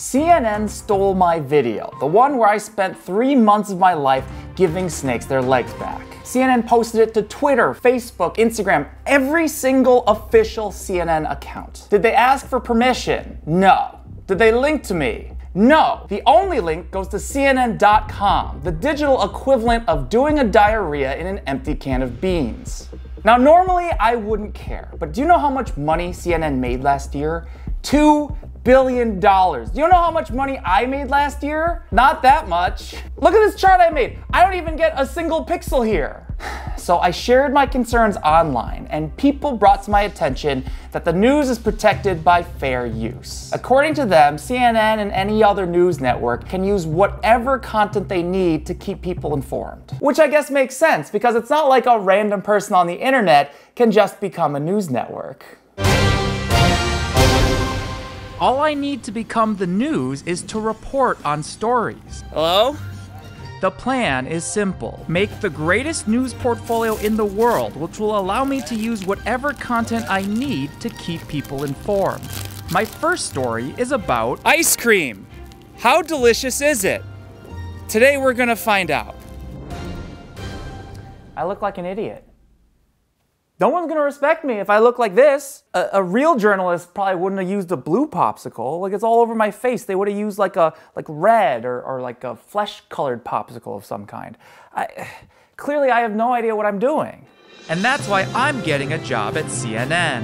CNN stole my video, the one where I spent three months of my life giving snakes their legs back. CNN posted it to Twitter, Facebook, Instagram, every single official CNN account. Did they ask for permission? No. Did they link to me? No. The only link goes to CNN.com, the digital equivalent of doing a diarrhea in an empty can of beans. Now, normally I wouldn't care, but do you know how much money CNN made last year? $2 billion. Do you know how much money I made last year? Not that much. Look at this chart I made. I don't even get a single pixel here. So I shared my concerns online, and people brought to my attention that the news is protected by fair use. According to them, CNN and any other news network can use whatever content they need to keep people informed. Which I guess makes sense, because it's not like a random person on the internet can just become a news network. All I need to become the news is to report on stories. Hello? The plan is simple make the greatest news portfolio in the world, which will allow me to use whatever content I need to keep people informed. My first story is about Ice cream! How delicious is it? Today we're gonna find out. I look like an idiot. No one's gonna respect me if I look like this. A, a, real journalist probably wouldn't have used a blue popsicle. Like it's all over my face. They would have used like a like red or, or like a flesh-colored popsicle of some kind. I, clearly, I have no idea what I'm doing. And that's why I'm getting a job at CNN.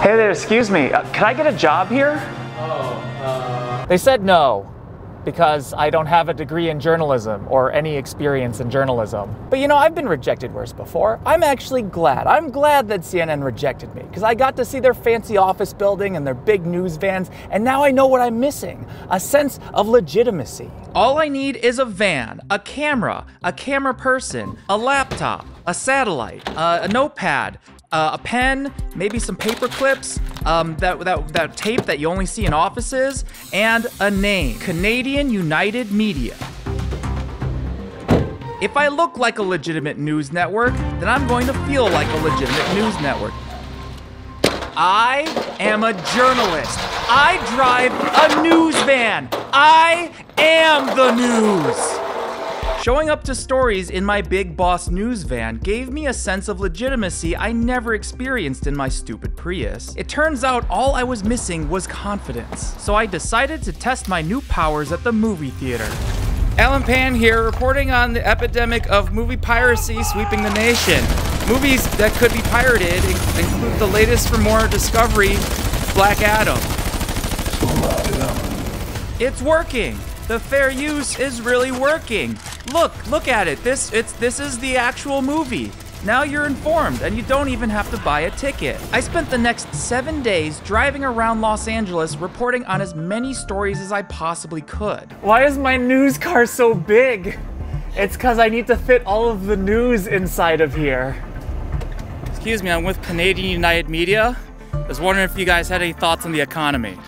Hey there, excuse me. Uh, can I get a job here? Oh, uh... They said no because I don't have a degree in journalism or any experience in journalism. But you know, I've been rejected worse before. I'm actually glad. I'm glad that CNN rejected me because I got to see their fancy office building and their big news vans, and now I know what I'm missing a sense of legitimacy. All I need is a van, a camera, a camera person, a laptop, a satellite, uh, a notepad, uh, a pen, maybe some paper clips, um, that, that, that tape that you only see in offices, and a name Canadian United Media. If I look like a legitimate news network, then I'm going to feel like a legitimate news network. I am a journalist. I drive a news van. I am the news. Showing up to stories in my big boss news van gave me a sense of legitimacy I never experienced in my stupid Prius. It turns out all I was missing was confidence, so I decided to test my new powers at the movie theater. Allen Pan here, reporting on the epidemic of movie piracy sweeping the nation. Movies that could be pirated include the latest from Warner Discovery, Black Adam. It's working! The fair use is really working. Look, look at it. This it's this is the actual movie. Now you're informed and you don't even have to buy a ticket. I spent the next seven days driving around Los Angeles reporting on as many stories as I possibly could. Why is my news car so big? It's because I need to fit all of the news inside of here. Excuse me, I'm with Canadian United Media. I was wondering if you guys had any thoughts on the economy.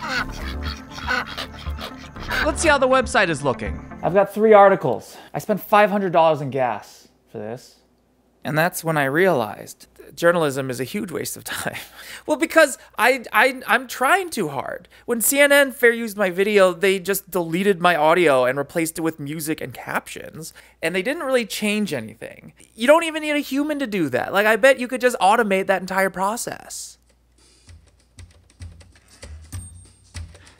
Let's see how the website is looking. I've got three articles. I spent $500 in gas for this. And that's when I realized journalism is a huge waste of time. well, because I, I, I'm trying too hard. When CNN fair used my video, they just deleted my audio and replaced it with music and captions. And they didn't really change anything. You don't even need a human to do that. Like, I bet you could just automate that entire process.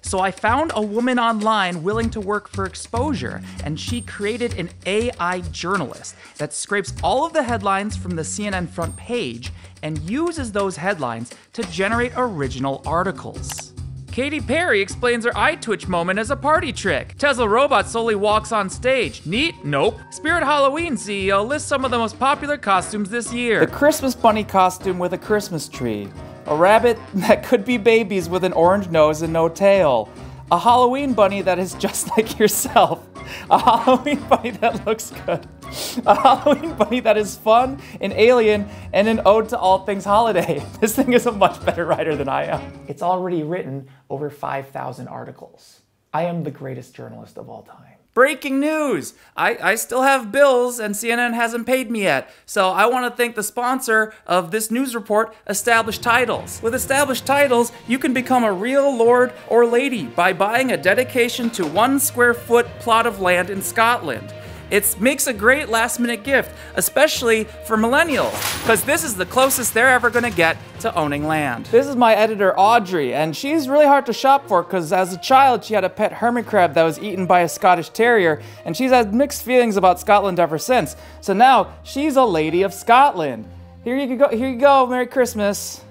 So I found a woman online willing to work for exposure, and she created an AI journalist that scrapes all of the headlines from the CNN front page and uses those headlines to generate original articles. Katy Perry explains her eye twitch moment as a party trick. Tesla Robot slowly walks on stage. Neat? Nope. Spirit Halloween CEO lists some of the most popular costumes this year. The Christmas bunny costume with a Christmas tree. A rabbit that could be babies with an orange nose and no tail. A Halloween bunny that is just like yourself. A Halloween bunny that looks good. A Halloween bunny that is fun, an alien, and an ode to all things holiday. This thing is a much better writer than I am. It's already written over 5,000 articles. I am the greatest journalist of all time. Breaking news! I, I still have bills and CNN hasn't paid me yet. So I want to thank the sponsor of this news report, Established Titles. With Established Titles, you can become a real lord or lady by buying a dedication to one square foot plot of land in Scotland. It makes a great last minute gift, especially for millennials, because this is the closest they're ever gonna get to owning land. This is my editor, Audrey, and she's really hard to shop for because as a child she had a pet hermit crab that was eaten by a Scottish terrier, and she's had mixed feelings about Scotland ever since. So now she's a lady of Scotland. Here you go, here you go, Merry Christmas.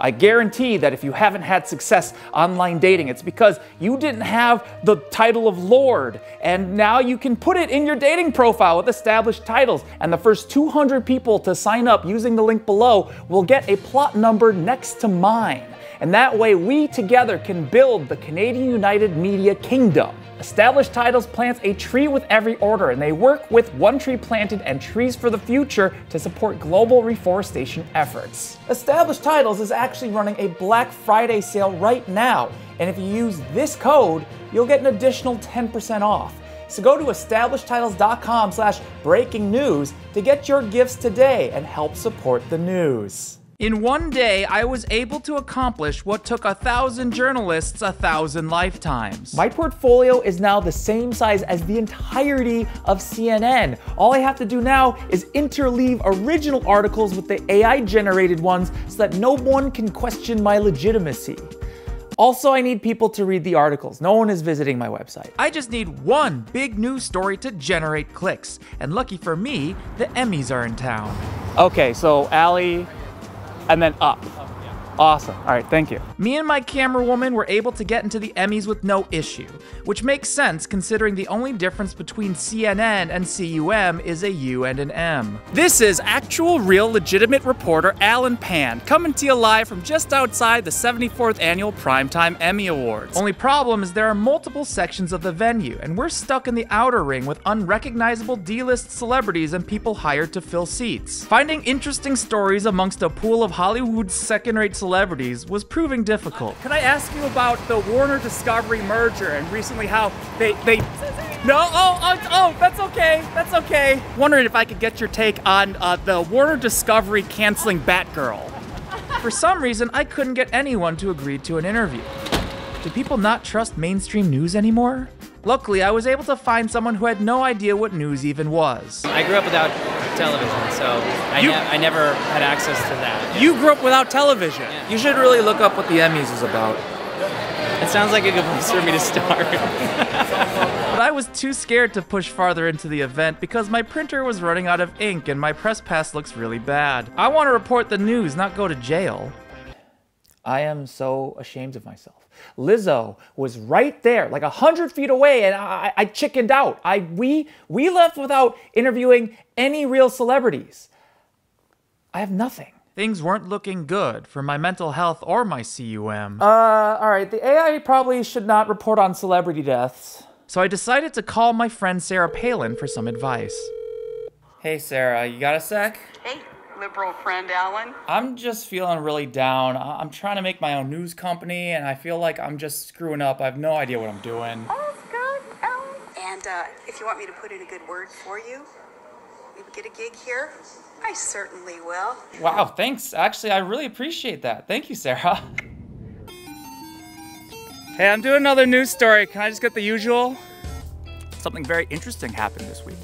I guarantee that if you haven't had success online dating, it's because you didn't have the title of Lord. And now you can put it in your dating profile with established titles. And the first 200 people to sign up using the link below will get a plot number next to mine. And that way, we together can build the Canadian United Media Kingdom. Established Titles plants a tree with every order, and they work with One Tree Planted and Trees for the Future to support global reforestation efforts. Established Titles is actually running a Black Friday sale right now, and if you use this code, you'll get an additional 10% off. So go to establishedtitles.com slash breaking news to get your gifts today and help support the news. In one day, I was able to accomplish what took a thousand journalists a thousand lifetimes. My portfolio is now the same size as the entirety of CNN. All I have to do now is interleave original articles with the AI generated ones so that no one can question my legitimacy. Also, I need people to read the articles. No one is visiting my website. I just need one big news story to generate clicks. And lucky for me, the Emmys are in town. Okay, so Allie and then up. Awesome. All right, thank you. Me and my camera woman were able to get into the Emmys with no issue, which makes sense considering the only difference between CNN and CUM is a U and an M. This is actual, real, legitimate reporter Allen Pan coming to you live from just outside the 74th annual Primetime Emmy Awards. Only problem is there are multiple sections of the venue, and we're stuck in the outer ring with unrecognizable D-list celebrities and people hired to fill seats. Finding interesting stories amongst a pool of Hollywood's second-rate celebrities was proving difficult. Can I ask you about the Warner Discovery merger and recently how they they no, oh, oh, oh, that's okay, that's okay. Wondering if I could get your take on uh, the Warner Discovery canceling Batgirl. For some reason, I couldn't get anyone to agree to an interview. Do people not trust mainstream news anymore? Luckily, I was able to find someone who had no idea what news even was. I grew up without television, so I, You- ne- I never had access to that. You grew up without television. Yeah. You should really look up what the Emmys is about. It sounds like a good place for me to start. But I was too scared to push farther into the event because my printer was running out of ink and my press pass looks really bad. I want to report the news, not go to jail. I am so ashamed of myself. Lizzo was right there, like a hundred feet away, and I, I chickened out. I we we left without interviewing any real celebrities. I have nothing. Things weren't looking good for my mental health or my CUM. Uh, all right. The AI probably should not report on celebrity deaths. So I decided to call my friend Sarah Palin for some advice. Hey, Sarah, you got a sec? Hey, liberal friend Allen. I'm just feeling really down. I- I'm trying to make my own news company, and I feel like I'm just screwing up. I have no idea what I'm doing. Oh, it's good, Allen. And uh, if you want me to put in a good word for you, maybe get a gig here, I certainly will. Wow, thanks. Actually, I really appreciate that. Thank you, Sarah. Hey, I'm doing another news story. Can I just get the usual? Something very interesting happened this week.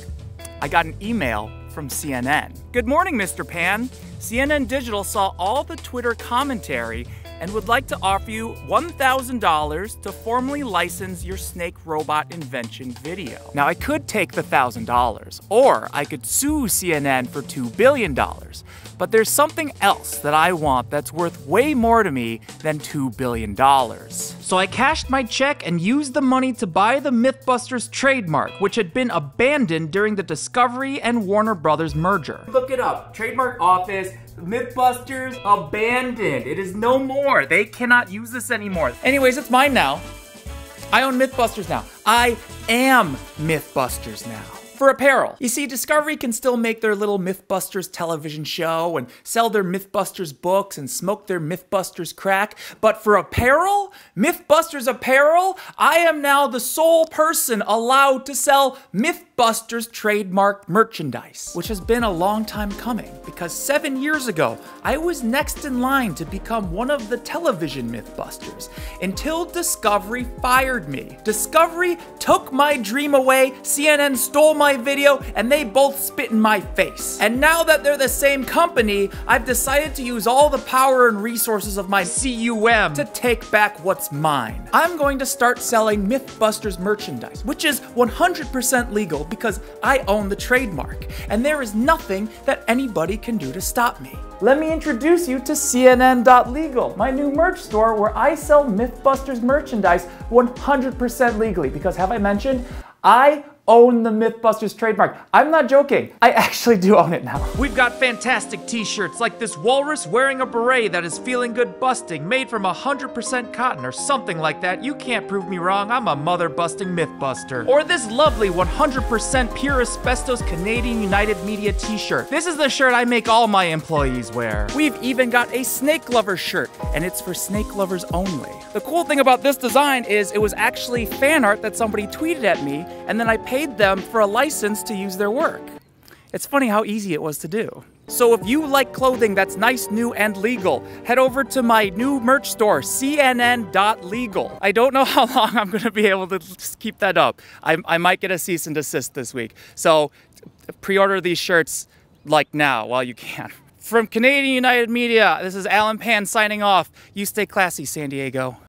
I got an email from CNN. Good morning, Mr. Pan. CNN Digital saw all the Twitter commentary and would like to offer you $1,000 to formally license your snake robot invention video. Now, I could take the $1,000, or I could sue CNN for $2 billion. But there's something else that I want that's worth way more to me than $2 billion. So I cashed my check and used the money to buy the Mythbusters trademark, which had been abandoned during the Discovery and Warner Brothers merger. Look it up. Trademark office, Mythbusters abandoned. It is no more. They cannot use this anymore. Anyways, it's mine now. I own Mythbusters now. I am Mythbusters now. For apparel. You see, Discovery can still make their little Mythbusters television show and sell their Mythbusters books and smoke their Mythbusters crack, but for apparel, Mythbusters apparel, I am now the sole person allowed to sell Mythbusters trademark merchandise, which has been a long time coming because seven years ago, I was next in line to become one of the television Mythbusters until Discovery fired me. Discovery took my dream away, CNN stole my video, and they both spit in my face. And now that they're the same company, I've decided to use all the power and resources of my CUM to take back what's mine. I'm going to start selling Mythbusters merchandise, which is 100% legal because I own the trademark, and there is nothing that anybody can do to stop me. Let me introduce you to CNN.legal, my new merch store where I sell Mythbusters merchandise 100% legally. Because, have I mentioned, I own the Mythbusters trademark. I'm not joking. I actually do own it now. We've got fantastic t-shirts like this walrus wearing a beret that is feeling good busting, made from 100% cotton or something like that. You can't prove me wrong. I'm a mother busting Mythbuster. Or this lovely 100% pure asbestos Canadian United Media t-shirt. This is the shirt I make all my employees wear. We've even got a snake lover shirt, and it's for snake lovers only. The cool thing about this design is it was actually fan art that somebody tweeted at me, and then I paid them for a license to use their work. It's funny how easy it was to do. So if you like clothing that's nice, new, and legal, head over to my new merch store, cnn.legal. I don't know how long I'm going to be able to keep that up. I, I might get a cease and desist this week. So pre-order these shirts like now while you can. From Canadian United Media, this is Allen Pan signing off. You stay classy, San Diego.